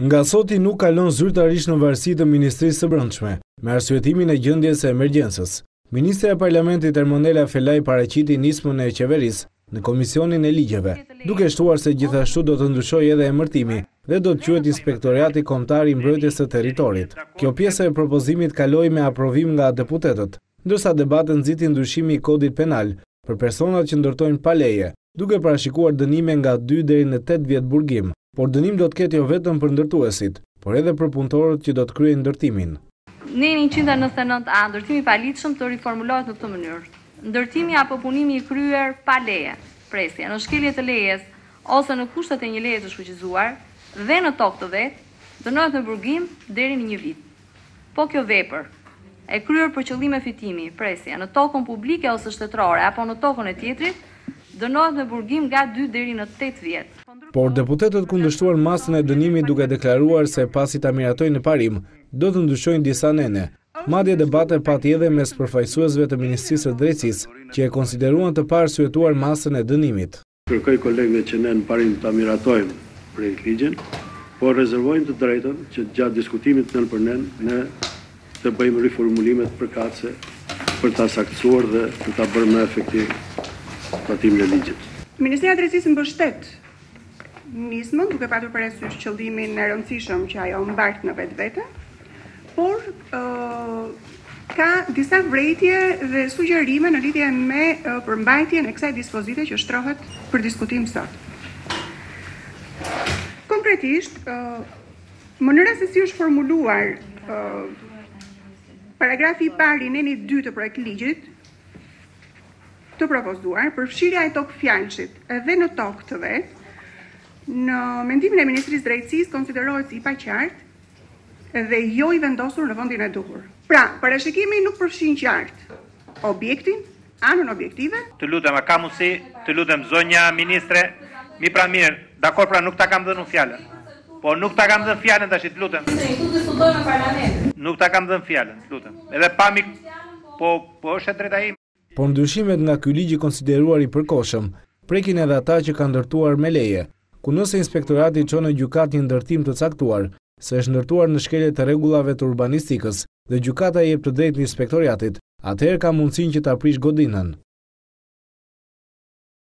Nga sot INUK kalon zyrtarisht në varësi të Ministrisë së Brendshme, me arsyetimin e gjendjes së emergjencës. Ministrja e Parlamentit Ermonela Felaj paraqiti nismën e qeverisë në Komisionin e Ligjeve, duke shtuar se gjithashtu do të ndryshojë edhe emërtimi dhe do të quhet Inspektoriati Kombëtar i Mbrojtjes së Territorit. Kjo pjesë e propozimit kaloi me aprovim nga deputetët, ndërsa debate nxiti ndryshimi i kodit penal për personat që ndërtojnë pa leje, duke parashikuar dënime nga dy deri në tetë vjet burgim, por dënim do të ketë jo vetëm për ndërtuesit, por edhe për punëtorët që do të kryejnë ndërtimin. Neni njëqind e nëntëdhjetë e nëntë A, Ndërtimi i paligjshëm të riformulohet në këtë mënyrë, Ndërtimi apo punimi i kryer pa leje, presje, në shkelje të lejes ose në kushtet e një leje të shfuqizuar dhe në tokë të vet, dënohet me burgim deri në një vit. Po kjo vepër, e kryer për qëllime fitimi, presje, në tokën publike ose shtetërore apo në tokën e tjetrit, dënohet me burgim nga dy deri në tetë vjet. Por deputetët kundërshtuan masën e dënimit duke deklaruar se pasi ta miratojnë në parim, do të ndryshojnë disa nene. Madje debate pati edhe mes përfaqësuesve të Ministrisë së Drejtësisë, që e konsideruan të paarsyetuar masën e dënimit. Kërkoj kolegëve që ne në parim ta miratojmë projektligjin, por rezervojmë të drejtën që gjatë diskutimit nen për nen ne të bëjmë riformulimet përkatëse për ta saktësuar dhe për ta bërë më efektiv zbatimin e ligjit. Ministria e Drejtësisë mbështet nismën, duke patur parasysh qëllimin e rëndësishëm që ajo mbart në vetvete, Por ka disa vërejtje dhe sugjerime në lidhje me përmbajtjen e kësaj dispozite që shtrohet për diskutim sot. Konkretisht, mënyra se si është formuluar paragrafi i parë i nenit 2 të projektligjit të propozuar, përfshirja e togfjalëshit dhe në tokë të vet, në mendimin e Ministrisë Drejtësisë konsiderohet si i paqartë, dhe jo i vendosur në vendin e duhur. Pra, parashikimi nuk përfshin qartë objektin, anën objektive, Të lutem, a ka mundësi, të lutem, zonja ministre, mi pra mirë, dakord pra nuk ta kam dhënë unë fjalën. Po nuk ta kam dhënë fjalën tash, të lutem. Ministre, këtu diskutojmë me Parlamentin. Nuk ta kam dhënë fjalën, të lutem. Edhe pami, po, po është e drejta ime. Por ndryshimet nga ky ligj i konsideruar i përkohshëm, prekin edhe ata që kanë ndërtuar me leje, ku nëse Inspektorati çon në gjykatë një ndërtim të caktuar se është ndërtuar në shkelje të rregullave të urbanistikës dhe gjykata i jep të drejtë Inspektoriatit, atëherë ka mundësinë që ta prishë godinën.